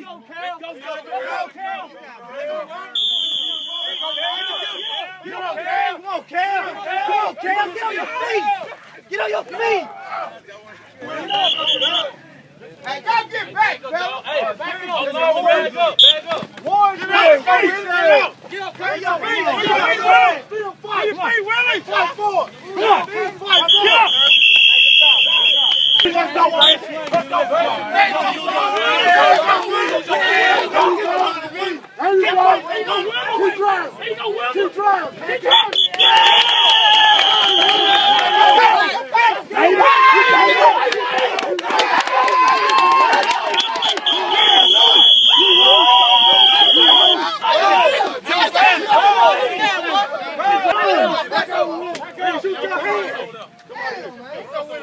go, Cal. Let's go, Cal. Let's go, Cal. Come on, Cam. Come on, Cam. Come on, Cam. Get on your feet. Get on your feet. Hey, go get back, fella. Hey, back up, back up, back up. One, two, three. Get up. Get up. Get your feet. Get your feet. Get your feet. Willie. Fight for it. Come on. Fight for it. Let's go, Wayne. Let's go, Wayne. There you go. Keep driving. Keep driving. Keep driving.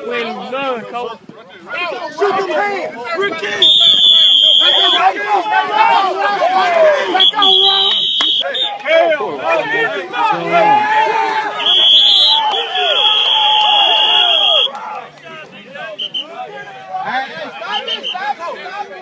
Win none, coach. Shoot them hands. Ricky. Let go, let go, let go. Let go, Ron. Hey, hey, stop it, stop it, stop it, stop it.